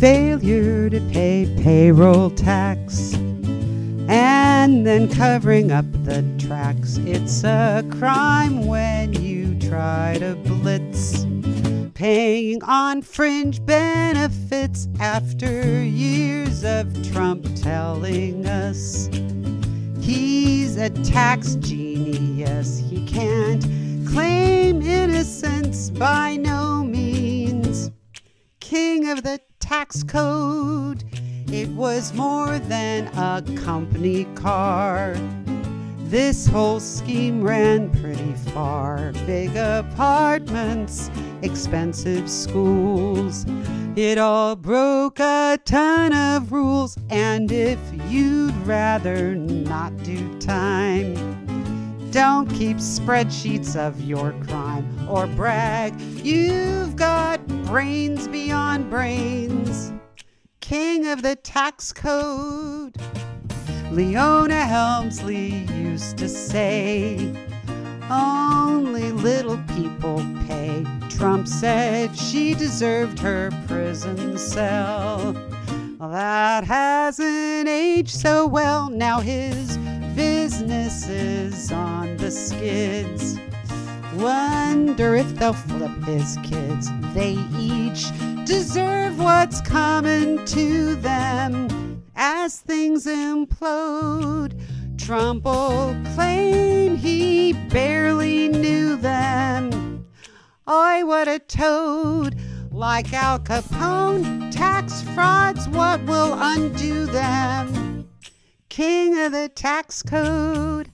failure to pay payroll tax and then covering up the tracks. It's a crime when you try to blitz, paying on fringe benefits after years of Trump telling us he's a tax genius. He can't claim innocence by no means. King of the tax code it was more than a company car. This whole scheme ran pretty far. Big apartments, expensive schools. It all broke a ton of rules. And if you'd rather not do time, don't keep spreadsheets of your crime or brag. You've got brains beyond brains king of the tax code. Leona Helmsley used to say, only little people pay. Trump said she deserved her prison cell. That hasn't aged so well. Now his business is on the skids. Wonder if they'll flip his kids. They each deserve what's coming to them as things implode. Trump will claim he barely knew them. Oi, what a toad! Like Al Capone, tax frauds, what will undo them? the tax code.